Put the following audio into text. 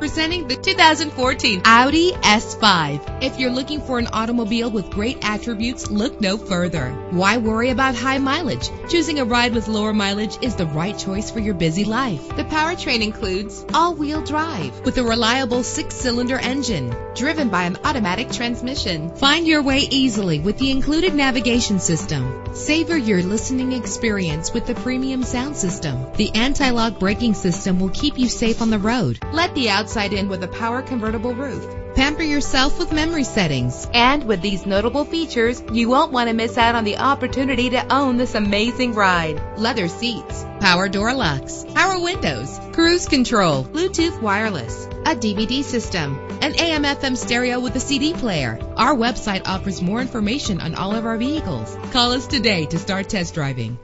Presenting the 2014 Audi S5. If you're looking for an automobile with great attributes, look no further. Why worry about high mileage? Choosing a ride with lower mileage is the right choice for your busy life. The powertrain includes all-wheel drive with a reliable six-cylinder engine driven by an automatic transmission. Find your way easily with the included navigation system. Savor your listening experience with the premium sound system. The anti-lock braking system will keep you safe on the road. Let the outside in with a power convertible roof. Pamper yourself with memory settings. And with these notable features, you won't want to miss out on the opportunity to own this amazing ride. Leather seats, power door locks, power windows, cruise control, Bluetooth wireless, a DVD system, an AM FM stereo with a CD player. Our website offers more information on all of our vehicles. Call us today to start test driving.